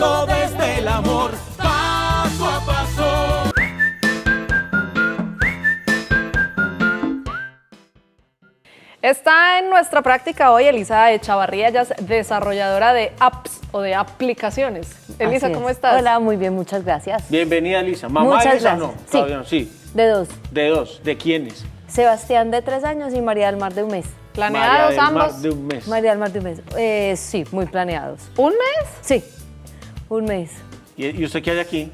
Desde el amor, paso a paso. Está en nuestra práctica hoy Elisa Echavarría, ella es desarrolladora de apps o de aplicaciones. Elisa, ¿cómo es. estás? Hola, muy bien, muchas gracias. Bienvenida, Lisa. ¿Mamá Muchas Elisa o gracias. no? Sí. Todavía no. Sí. De dos. De dos. ¿De quiénes? Sebastián de tres años y María del Mar de un mes. ¿Planeados María del Mar ambos? de un mes. María del Mar de un mes. Eh, sí, muy planeados. ¿Un mes? Sí, un mes. ¿Y, y usted qué hay aquí?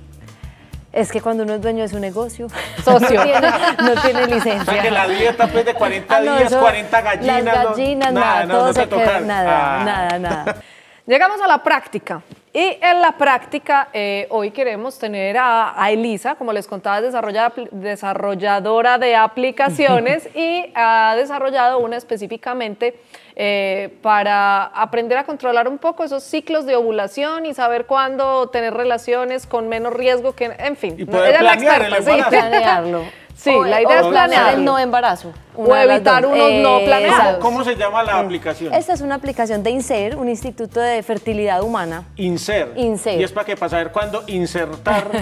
Es que cuando uno es dueño de su negocio, Socio. no tiene, no tiene O licencia. sea, que la dieta pues de 40 Ah, no, días, eso- 40 gallinas. Las no- gallinas, nada, no, todo no se te queda, tocan. nada, Ah. nada, nada. Llegamos a la práctica. Y en la práctica, eh, hoy queremos tener a, a Elisa, como les contaba, desarrolladora de aplicaciones y ha desarrollado una específicamente eh, para aprender a controlar un poco esos ciclos de ovulación y saber cuándo tener relaciones con menos riesgo que, en fin, Y no, poder ella es la planear el experta, sí. embarazo. Planearlo. Sí, O- la idea o es planear el no embarazo. O evitar unos no planeados. ¿Cómo se llama la aplicación? Esta es una aplicación de INSER, un instituto de fertilidad humana. Insert. Insert. Y es para que para saber cuándo insertar.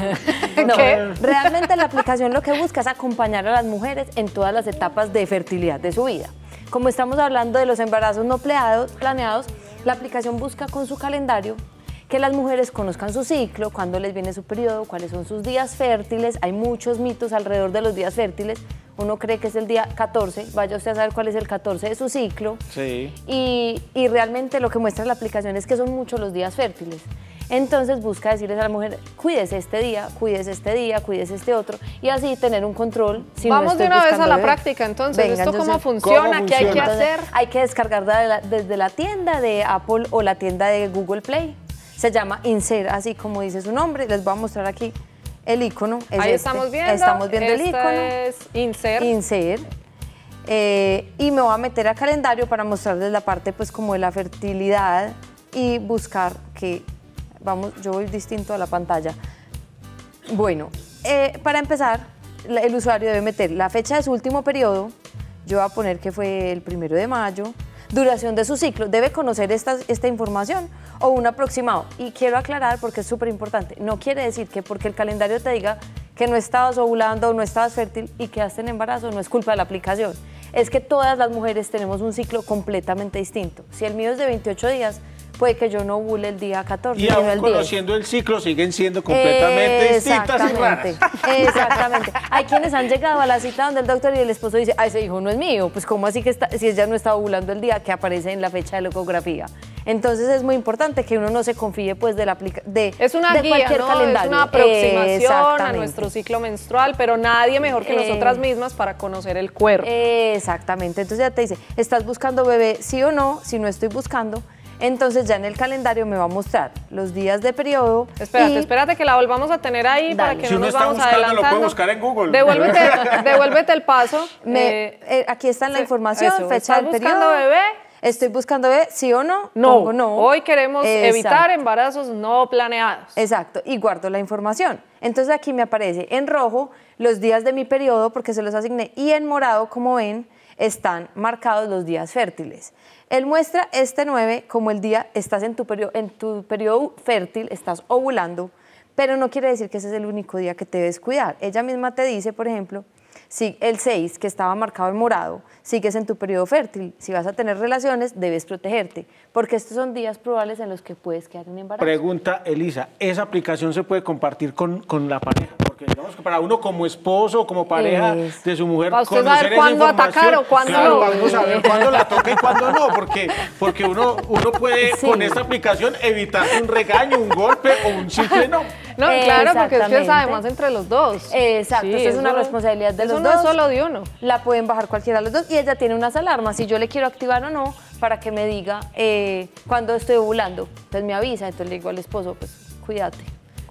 No, ¿Qué? realmente la aplicación lo que busca es acompañar a las mujeres en todas las etapas de fertilidad de su vida. Como estamos hablando de los embarazos no planeados, planeados la aplicación busca con su calendario que las mujeres conozcan su ciclo, cuándo les viene su periodo, cuáles son sus días fértiles. Hay muchos mitos alrededor de los días fértiles. Uno cree que es el día 14, vaya usted a saber cuál es el 14 de su ciclo. Sí. Y, y realmente lo que muestra la aplicación es que son muchos los días fértiles. Entonces busca decirles a la mujer, cuídese este día, cuídese este día, cuídese este otro, y así tener un control. si no Vamos de estoy una vez a la bebé. práctica, entonces, Venga, ¿esto cómo entonces, funciona? ¿Cómo ¿Qué hay que funciona? hacer? hay que descargar de la- desde la tienda de Apple o la tienda de Google Play. Se llama Insert, así como dice su nombre. Les voy a mostrar aquí el icono. es Ahí este. estamos viendo. Estamos viendo el icono. es insert. Insert. Eh, y me voy a meter a calendario para mostrarles la parte pues como de la fertilidad y buscar que, vamos, yo voy distinto a la pantalla. Bueno, eh, para empezar, el usuario debe meter la fecha de su último periodo, yo voy a poner que fue el primero de mayo, duración de su ciclo, debe conocer esta, esta información o un aproximado. Y quiero aclarar porque es súper importante, no quiere decir que porque el calendario te diga que no estabas ovulando o no estabas fértil y quedaste en embarazo, no es culpa de la aplicación. Es que todas las mujeres tenemos un ciclo completamente distinto. Si el mío es de 28 días, puede que yo no ovule el día 14, Y aún el 10. conociendo el ciclo, siguen siendo completamente distintas y raras. Exactamente, exactamente. Hay quienes han llegado a la cita donde el doctor y el esposo dice, ah, ese hijo no es mío. Pues ¿cómo así que está, si ella no está ovulando el día que aparece en la fecha de la ecografía? Entonces es muy importante que uno no se confíe pues de la de, Es una de guía, cualquier ¿no? calendario. Es una aproximación a nuestro ciclo menstrual, pero nadie mejor que Eh, nosotras mismas para conocer el cuerpo. Exactamente. Entonces ya te dice, ¿estás buscando bebé sí o no? Si no estoy buscando, entonces ya en el calendario me va a mostrar los días de periodo. Espérate, y- espérate que la volvamos a tener ahí para que Si no uno nos está vamos buscando, lo puede buscar en Google. Devuélvete, devuélvete el paso. Me- Eh, eh, aquí está la información, eso, fecha ¿estás del periodo. buscando bebé? Estoy buscando bebé, sí o no. no. Pongo no. Hoy queremos Exacto. evitar embarazos no planeados. Exacto, y guardo la información. Entonces aquí me aparece en rojo los días de mi periodo porque se los asigné y en morado, como ven, están marcados los días fértiles. Él muestra este 9 como el día, estás en tu, periodo, en tu periodo fértil, estás ovulando, pero no quiere decir que ese es el único día que te debes cuidar. Ella misma te dice, por ejemplo, si el 6, que estaba marcado en morado, sigues en tu periodo fértil. Si vas a tener relaciones, debes protegerte, porque estos son días probables en los que puedes quedar en embarazo. Pregunta, Elisa, ¿esa aplicación se puede compartir con, con la pareja? Porque digamos que para uno como esposo o como pareja Es. de su mujer Para usted conocer saber cuándo atacar o cuándo claro, no. para uno saber cuándo la toca y cuándo no, porque, porque uno, uno puede Sí. con esta aplicación evitar un regaño, un golpe o un simple no. No, claro, porque es que es además entre los dos. Exacto, Sí, es una responsabilidad de eso los no dos. es solo de uno. La pueden bajar cualquiera de los dos y ella tiene unas alarmas, si yo le quiero activar o no, para que me diga eh, cuando estoy ovulando. Entonces me avisa, entonces le digo al esposo, pues cuídate,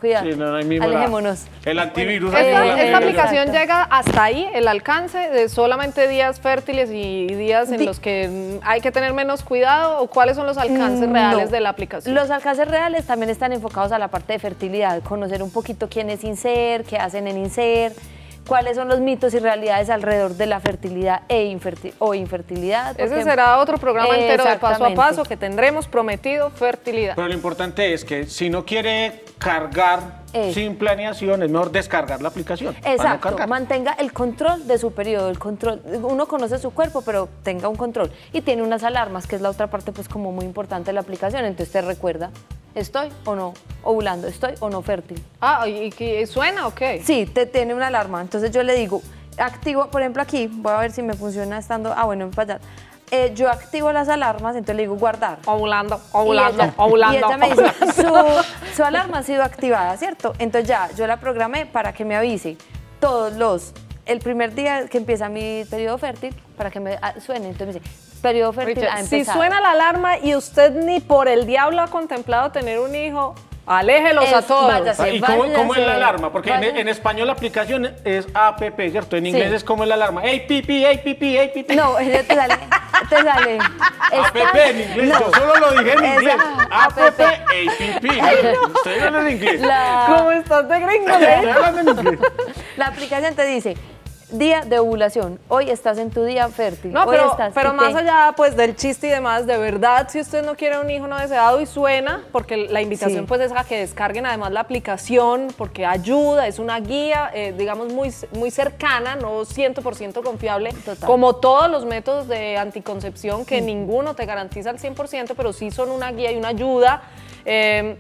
cuídate, Sí, no, no, ahí mismo la- alejémonos. el antivirus. Esta, aplicación llega hasta ahí, el alcance de solamente días fértiles y días en Di- los que mm, hay que tener menos cuidado o cuáles son los alcances Mm, reales de la aplicación. Los alcances reales también están enfocados a la parte de fertilidad, conocer un poquito quién es INSER, qué hacen en INSER, cuáles son los mitos y realidades alrededor de la fertilidad e inferti- o infertilidad. Ese será otro programa entero de paso a paso que tendremos prometido fertilidad. Pero lo importante es que si no quiere cargar Eh. sin planeación, es mejor descargar la aplicación. para no Exacto, mantenga el control de su periodo, el control, uno conoce su cuerpo, pero tenga un control y tiene unas alarmas, que es la otra parte pues como muy importante de la aplicación, entonces te recuerda, estoy o no ovulando, estoy o no fértil. Ah, ¿y, qué- suena o qué? Sí, te tiene una alarma, entonces yo le digo, activo, por ejemplo aquí, voy a ver si me funciona estando, ah bueno, para allá. Eh, yo activo las alarmas, entonces le digo guardar. Ovulando, Y ovulando, ella, ovulando. y ella me dice, su, su alarma ha sido activada, ¿cierto? Entonces ya, yo la programé para que me avise todos los, el primer día que empieza mi periodo fértil, para que me ah, suene. Entonces me dice, periodo fértil Richard, ha si suena la alarma y usted ni por el diablo ha contemplado tener un hijo, aléjelos a todos. váyase. Ah, ¿Y cómo, cómo es la alarma? Porque en, español la aplicación es app, ¿cierto? En inglés Sí. es como es la alarma. ¡Ey, pipi, ey, pipi, ey, pipi! No, te sale, te sale. App en inglés, no. yo solo lo dije en Esa- inglés. app. App, ey, pipi. Estoy hablando en inglés. La- ¿Cómo estás de gringo? Estoy eh? hablando en inglés. La aplicación te dice, día de ovulación, hoy estás en tu día fértil. No, hoy pero, estás, pero más te- allá pues del chiste y demás, de verdad, si usted no quiere un hijo no deseado y suena, porque la invitación Sí. pues es a que descarguen además la aplicación, porque ayuda, es una guía, eh, digamos, muy, muy cercana, no 100% confiable, Total. como todos los métodos de anticoncepción, que ninguno te garantiza al 100%, pero sí son una guía y una ayuda. Eh,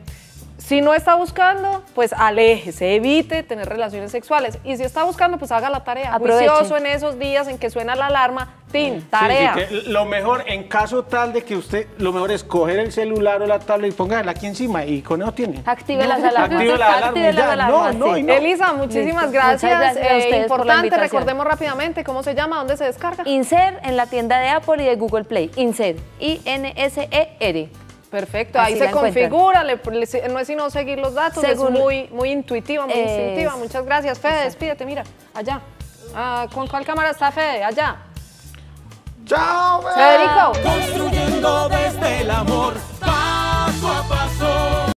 si no está buscando, pues aléjese, evite tener relaciones sexuales. Y si está buscando, pues haga la tarea. Aproveche. Juicioso en esos días en que suena la alarma, tin, tarea. sí, lo mejor, en caso tal de que usted, lo mejor es coger el celular o la tablet y póngala aquí encima y con eso tiene. Active las alarmas. Active la alarma Active las alarmas, No, no, sí. no. Elisa, muchísimas Listo. gracias. Gracias a Eh, por la importante, invitación. recordemos rápidamente cómo se llama, dónde se descarga. Insert en la tienda de Apple y de Google Play. Insert. I-N-S-E-R. Perfecto, ahí se configura, no es sino seguir los datos, es muy, muy intuitiva, muy instintiva. Muchas gracias, Fede, despídete, mira, allá. Ah, ¿Con cuál cámara está Fede? Allá. ¡Chao, Federico! Construyendo desde el amor, paso a paso.